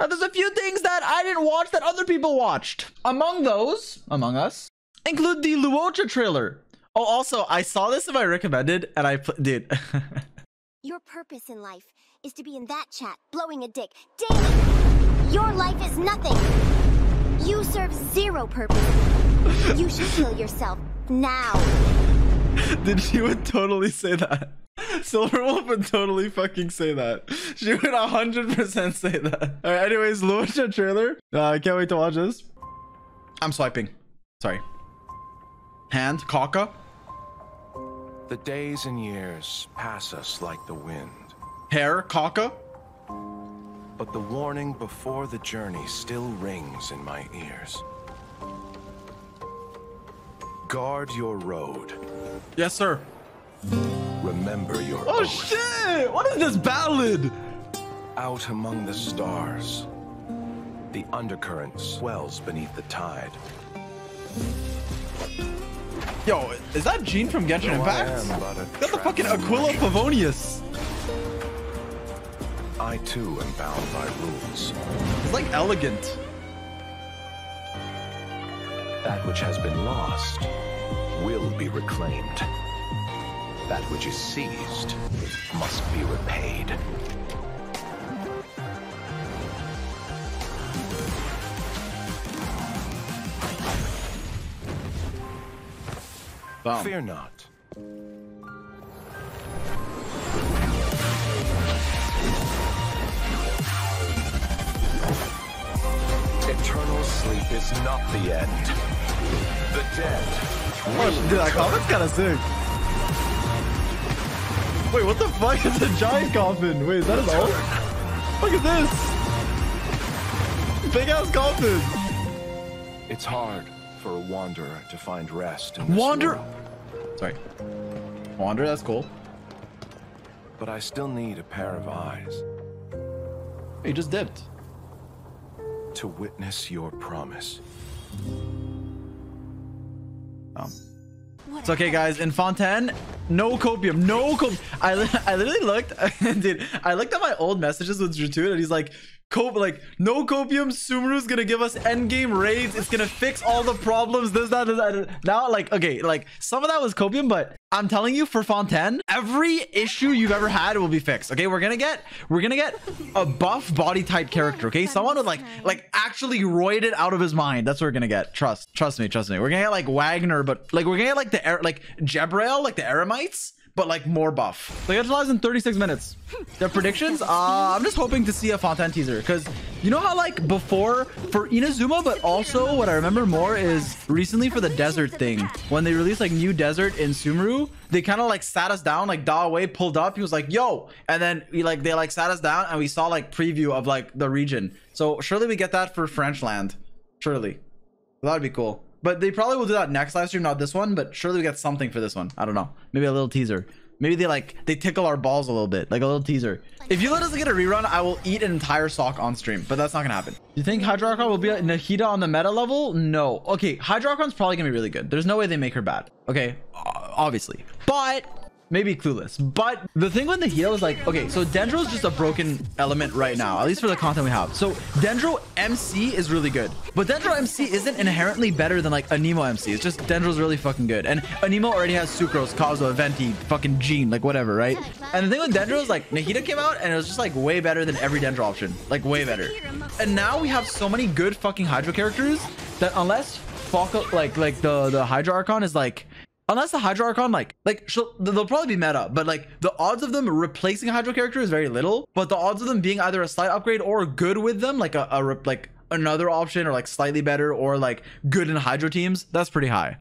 Now, there's a few things that I didn't watch that other people watched. Among those, among us, include the Luocha trailer. Oh, also, I saw this in my recommended, and I put, dude. Your purpose in life is to be in that chat, blowing a dick, daily. Your life is nothing. You serve zero purpose. You should kill yourself now. Did she would totally say that? Silver Wolf would totally fucking say that. She would 100% say that. All right, anyways, Luocha trailer. Uh, I can't wait to watch this. I'm swiping. Sorry. Hand, Kaka. The days and years pass us like the wind, Hair, Kaka. but the warning before the journey still rings in my ears. Guard your road. Yes, sir. Remember your Oh oath. shit! What is this ballad? Out among the stars, the undercurrent swells beneath the tide. Yo, is that Jean from Genshin Impact? am but a Got the fucking Aquila Pavonius. I too am bound by rules. It's like elegant. That which has been lost will be reclaimed. That which is seized must be repaid. Boom. Fear not. Eternal sleep is not the end. The dead. Oh, dude, that comment's kind of sick. Wait, what the fuck is a giant coffin? Wait, is that his ult? Look at this. Big ass coffin. It's hard for a wanderer to find rest in this Wander. world, Sorry. Wander, that's cool. but I still need a pair of eyes He just dipped. to witness your promise. Um. It's okay, guys. In Fontaine, no copium, no copium. I, li- I literally looked, dude. I looked at my old messages with Dratun, and he's like, "Cop, like no copium. Sumeru's gonna give us endgame raids. It's gonna fix all the problems. This, that, this, that." Now, like, okay, like some of that was copium, but I'm telling you, for Fontaine, every issue you've ever had will be fixed. Okay, we're gonna get, we're gonna get a buff body type character. Okay, someone with like, like actually roided out of his mind. That's what we're gonna get. Trust, trust me, trust me. We're gonna get like Wagner, but like we're gonna get like the Ar- like Jebrail, like the But like more buff. They get lives in 36 minutes. Their predictions? Uh, I'm just hoping to see a Fontaine teaser because you know how like before for Inazuma, but also what I remember more is recently for the desert thing when they released like new desert in Sumeru, they kind of like sat us down. Like Da Wei pulled up, he was like, "Yo," and then we like they like sat us down and we saw like preview of like the region. So surely we get that for French land. Surely, that'd be cool. But they probably will do that next live stream, not this one. But surely we get something for this one. I don't know. Maybe a little teaser. Maybe they like they tickle our balls a little bit, like a little teaser. If you let us get a rerun, I will eat an entire sock on stream, but that's not gonna happen. You think Hydroarchon will be a Nahida on the meta level? No. Okay, Hydroarchon's probably gonna be really good. There's no way they make her bad. Okay, obviously, but maybe clueless. But the thing with Nahida is like, okay, so dendro is just a broken element right now, at least for the content we have. So Dendro MC is really good, but Dendro MC isn't inherently better than like Anemo MC. It's just Dendro's really fucking good, and Anemo already has Sucrose, Kazuha, Venti, fucking Jean, like whatever, right? And the thing with Dendro is like Nahida came out and it was just like way better than every Dendro option, like way better. And now we have so many good fucking Hydro characters that unless Falco, like like the the Hydro Archon is like Unless the Hydro Archon, like, like she'll, they'll probably be meta, but like the odds of them replacing a Hydro character is very little. But the odds of them being either a slight upgrade or good with them, like a, a re- like another option or like slightly better or like good in Hydro teams, that's pretty high.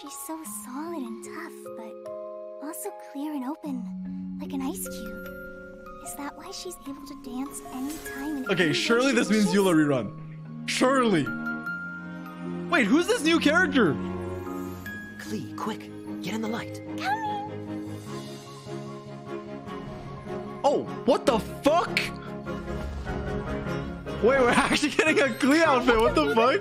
She's so solid and tough, but also clear and open, like an ice cube. Is that why she's able to dance anytime? and Okay, anywhere surely this means wishes? Eula rerun. Surely. Wait, who's this new character? Klee, quick, get in the light. Coming. Oh, what the fuck? Wait, we're actually getting a Klee outfit. What the fuck?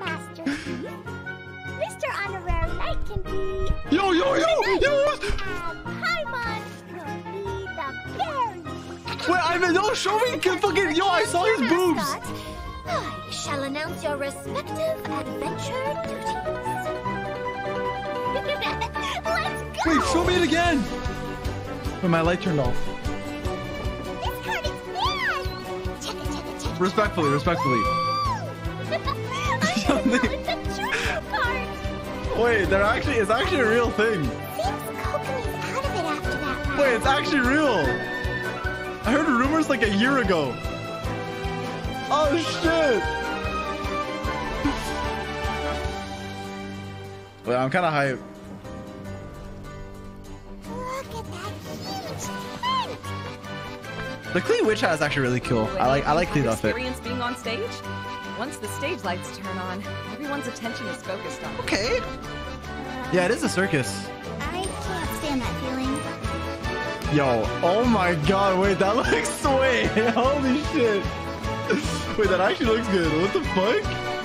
Mr. Honorary Knight can be. Yo, yo, yo, yo! And Paimon will be the fairy. Wait, I mean, no, show me. Fucking, yo, I saw his boobs. I shall announce your respective adventure duties. Let's go! Wait, show me it again. Wait, my light turned off. This card is bad! Check it, check it, check it. Respectfully, respectfully. I didn't know it's a true card! Wait, they're actually, it's actually a real thing. Seems Kokomi's out of it after that round. Wait, it's actually real. I heard rumors like a year ago. Oh shit. Wait, I'm kind of hyped. Look at that huge tent! The Klee Witch hat is actually really cool. I like I like Klee's outfit. experience being on stage. Once the stage lights turn on, everyone's attention is focused on. Okay. Yeah, it is a circus. I can't stand that feeling. Yo, oh my god, wait, that looks sweet. Holy shit. Wait, that actually looks good. What the fuck?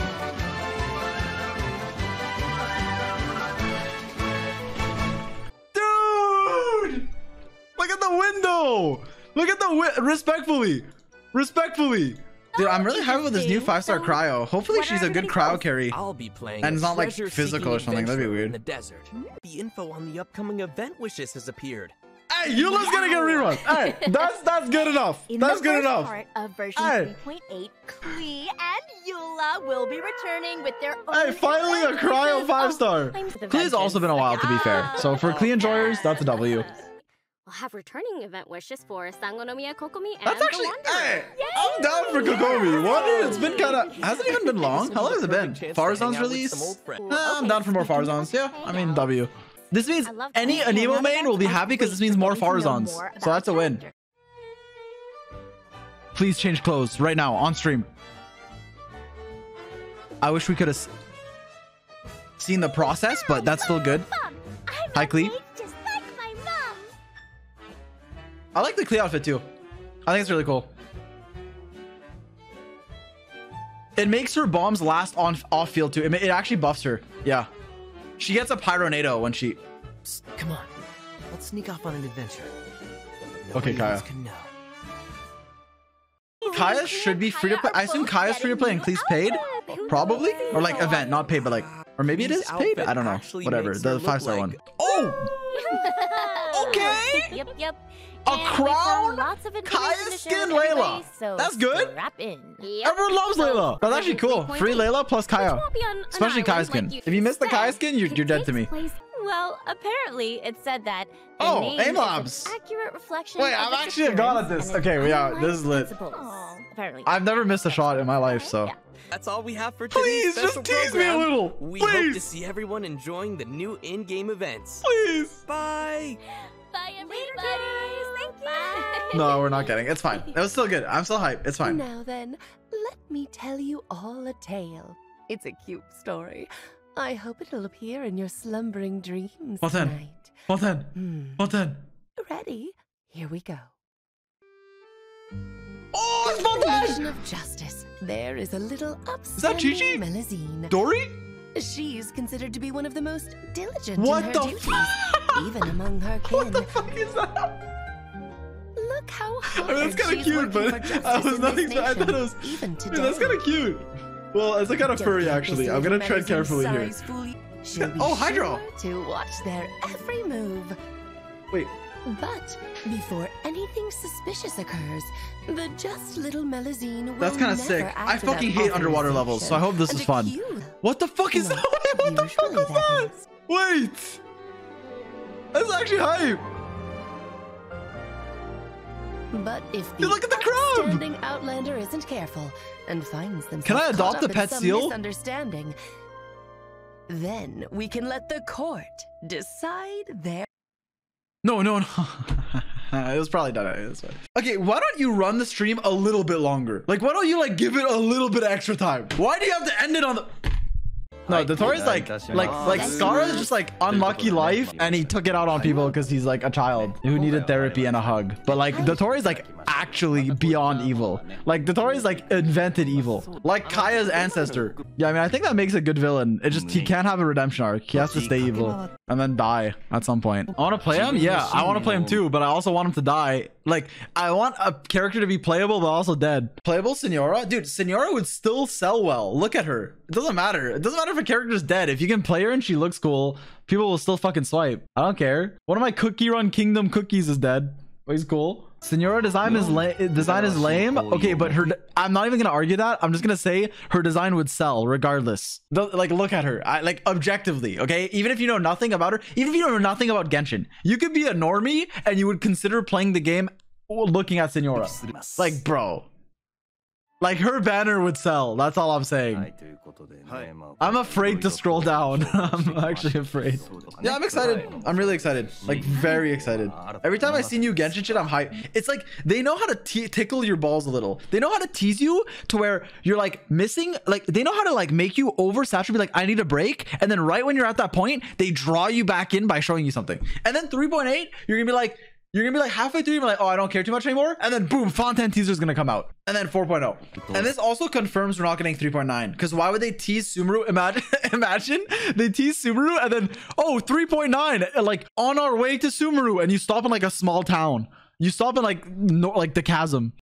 Window! Look at the wi- respectfully. Respectfully. Dude, I'm really happy with this new five-star cryo. Hopefully she's a good cryo carry. I'll be playing. And it's not, like, physical or something. That'd be weird. In the desert. The info on the upcoming event wishes has appeared. Hey, Eula's gonna get a rerun. Hey, that's that's good enough. In That's the good first enough. part of version Hey. 3.8, Klee and Eula will be returning with their own Hey, finally a cryo adventures. five Oh, star. I'm the Klee's also been a while, to be fair. So for Klee enjoyers, that's a W. We'll have returning event wishes for Sangonomiya Kokomi and That's actually, Wanderer. hey, I'm down for Kokomi. Wonder, it's been kind of, hasn't even been long. How long has it been? Perfect chance to hang Faruzan's release? some old friends. Eh, I'm down for more Faruzans. Yeah, I mean W. This means any that. Anemo main will be happy because this means more getting to know Faruzans. more So that's a win. Please change clothes right now on stream. I wish we could have seen the process, but that's still good. Hi, a I like the Klee outfit too. I think it's really cool. It makes her bombs last on off field too. It, it actually buffs her. Yeah. She gets a Pyronado when she. Psst, come on. Let's sneak off on an adventure. Okay, Nobody Kaeya. else can know. Kaeya should be free to play. I assume Kaeya's free to play and Klee's paid. Probably. Or like event, not paid, but like. Or maybe it is paid. I don't know. Whatever. The five star like- one. Oh! Okay. Yep, yep. A And we've got crown? Lots of Kaeya skin share with everybody, Layla. So That's good. Strap in. Everyone loves So, Layla. That's actually cool. Free Layla plus Kaeya. which won't be on an Especially Kaeya skin. like you If you miss the said, Kaeya skin, you're, you're dead to me. place- Well, apparently it said that Oh, name Aimlabs. accurate reflection Wait, I'm its actually a god at this. Okay, we underlying this is lit. principles. Apparently. I've never missed a shot in my life, so. Yeah. That's all we have for today. Please, today's just special tease me a program. little. We hope to see everyone enjoying the new in-game events. Please. Bye. Bye, everybody. Thank you. No, we're not getting. It's fine. It was still good. I'm still hyped. It's fine. Now then, let me tell you all a tale. It's a cute story. I hope it'll appear in your slumbering dreams Well then. tonight. Fontaine. Hmm. Fontaine. Ready? Here we go. Oh, it's Nation Fontaine. of justice. There is a little that upstanding Chi-Chi? Melusine. Dory? She's considered to be one of the most diligent What in her the duties, even among her kin. What the fuck is that? Look how hard I mean, that's kind of cute, but I was not. I thought it was. even today. Dude, that's kind of cute. Well, it's a kind of furry, actually. I'm gonna tread carefully here. size fool you. She'll be Oh, Hydro. sure to watch their every move. Wait. But before anything suspicious occurs, the just little Melusine will That's kinda sick. I fucking hate underwater levels, so I hope this is fun. What the fuck is that? Wait, what the fuck was that? is. Wait. That's actually hype. But if the look at the crab! outstanding Outlander isn't careful and finds themselves Can I adopt in pet seal? misunderstanding, then we can let the court decide their. No, no, no. it was probably done. Okay, why don't you run the stream a little bit longer? Like, why don't you like give it a little bit extra time? Why do you have to end it on the? No, Dottore's like like like Scar is just like unlucky life, and he took it out on people because he's like a child who needed therapy and a hug. But like Dottore's like actually beyond evil. Like Dottore's like invented evil, like Kaya's ancestor. Yeah, I mean I think that makes a good villain. It just he can't have a redemption arc. He has to stay evil and then die at some point. I want to play him. Yeah, I want to play him too, but I also want him to die. Like I want a character to be playable but also dead. Playable Signora, dude. Signora would still sell well. Look at her. It doesn't matter. It doesn't matter if a character's dead. If you can play her and she looks cool, people will still fucking swipe. I don't care. One of my Cookie Run Kingdom cookies is dead. But he's cool. Signora design is la- design is lame. Okay, but her I'm not even gonna argue that. I'm just gonna say her design would sell regardless. The, like, look at her. I, like objectively, okay. Even if you know nothing about her, even if you know nothing about Genshin, you could be a normie and you would consider playing the game oh, looking at Signora. Like, bro. Like her banner would sell. That's all I'm saying. I'm afraid to scroll down. I'm actually afraid. Yeah, I'm excited. I'm really excited. Like very excited. Every time I see new Genshin shit, I'm hyped. It's like they know how to tickle your balls a little. They know how to tease you to where you're like missing. Like they know how to like make you oversaturate. Be like, I need a break, and then right when you're at that point, they draw you back in by showing you something. And then 3.8, you're gonna be like, you're gonna be like halfway through, you're like, oh, I don't care too much anymore. And then boom, Fontaine teaser is gonna come out. And then 4.0. And this also confirms we're not getting 3.9. Because why would they tease Sumeru? Imagine, imagine they tease Sumeru and then, oh, 3.9, like on our way to Sumeru, and you stop in like a small town. You stop in like no, like the chasm.